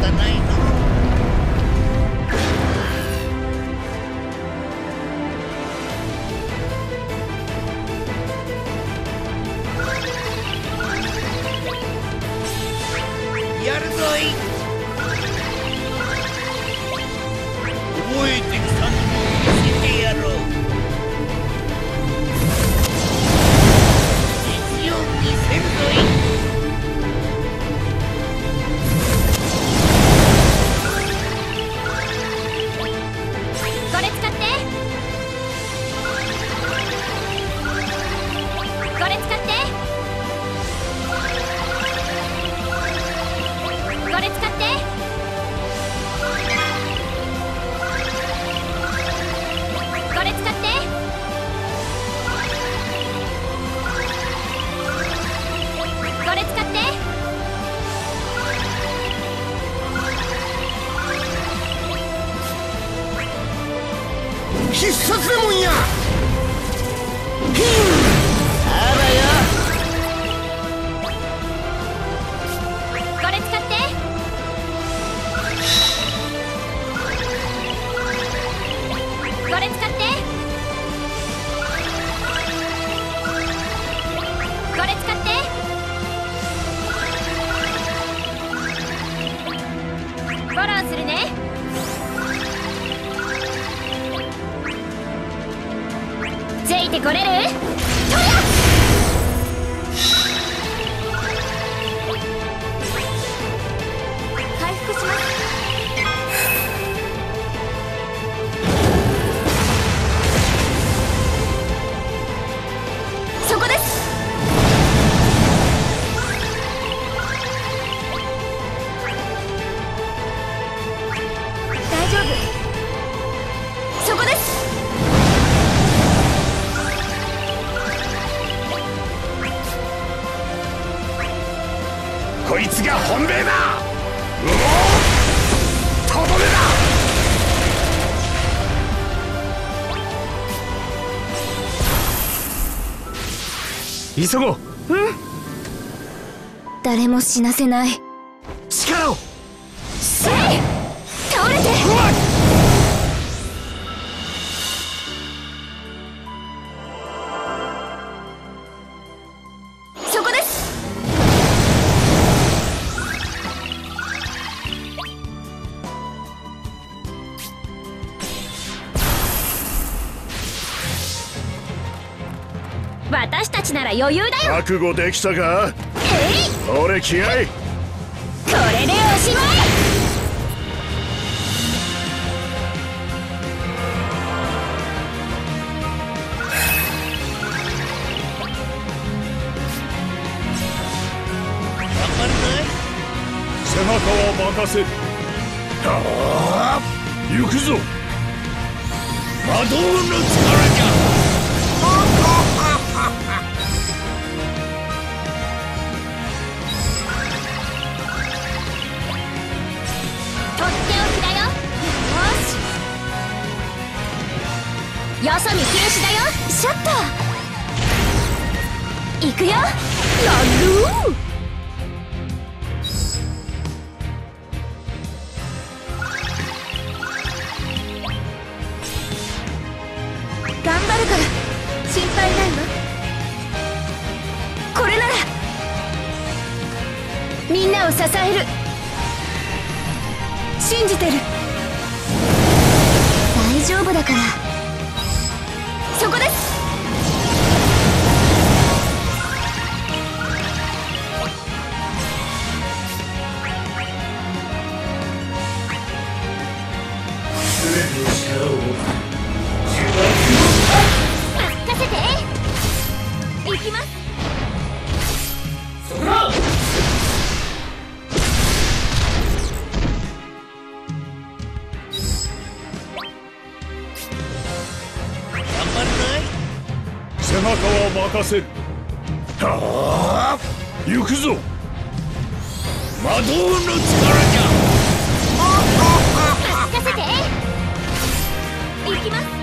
方ないの。必殺レモンや。ヒンあらよ。これ使って。これ使って。いつが本命だ。うおとどめだ。急ごう。誰も死なせないら余裕だよ。覚悟できたか？えい。俺気合い。これでおしまい。背中は任せ。るはあ。行くぞ。魔導の力よそ見禁止だよ。シャッター。行くよ。ラルー。頑張るから。心配ないわ。これなら。みんなを支える。信じてる。大丈夫だから。せ。るはあ行くぞ。魔導の力じゃ。任せて。行きます。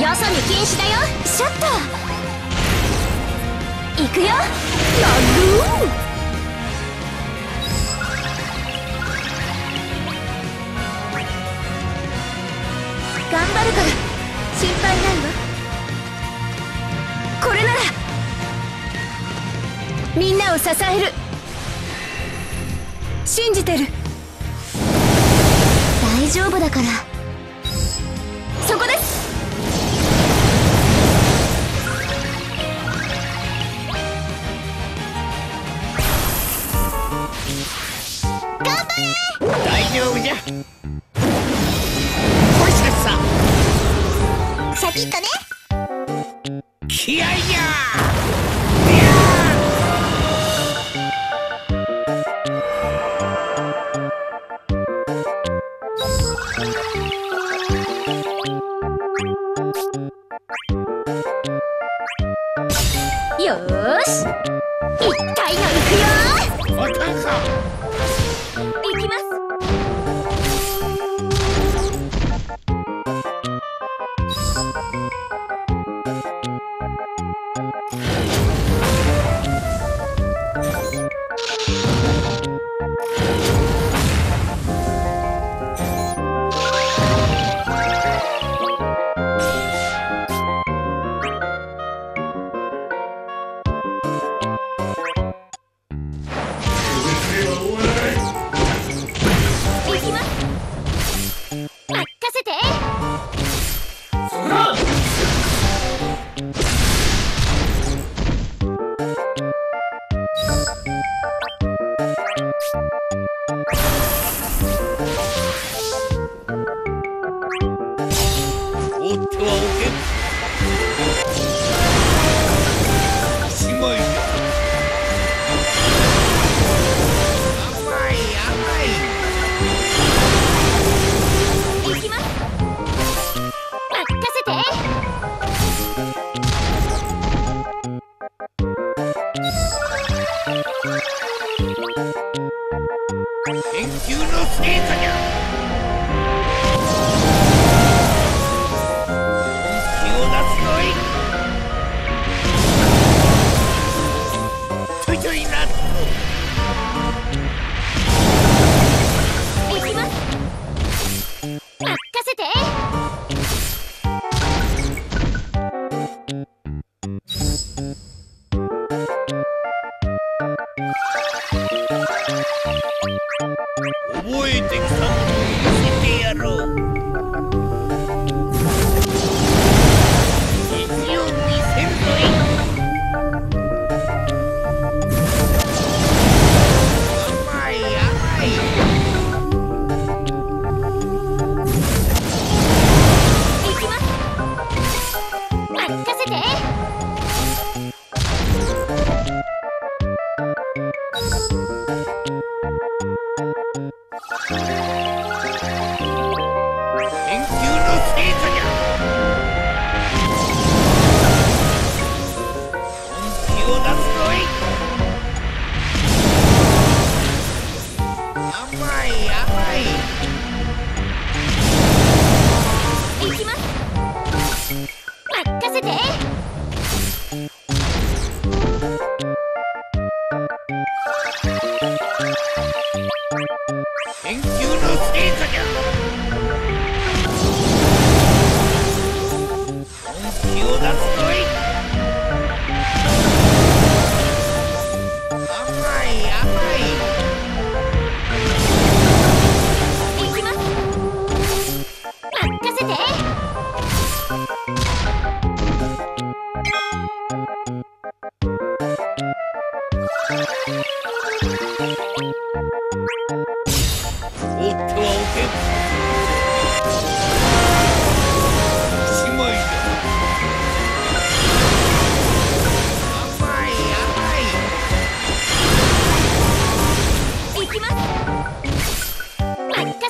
よそに禁止だよ。シャッター。行くよ。頑張るから心配ないわ。これなら。みんなを支える。信じてる。大丈夫だから。丈夫じゃ。さシャッね。気合じゃよし。Mm-hmm. おってはおけん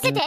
せて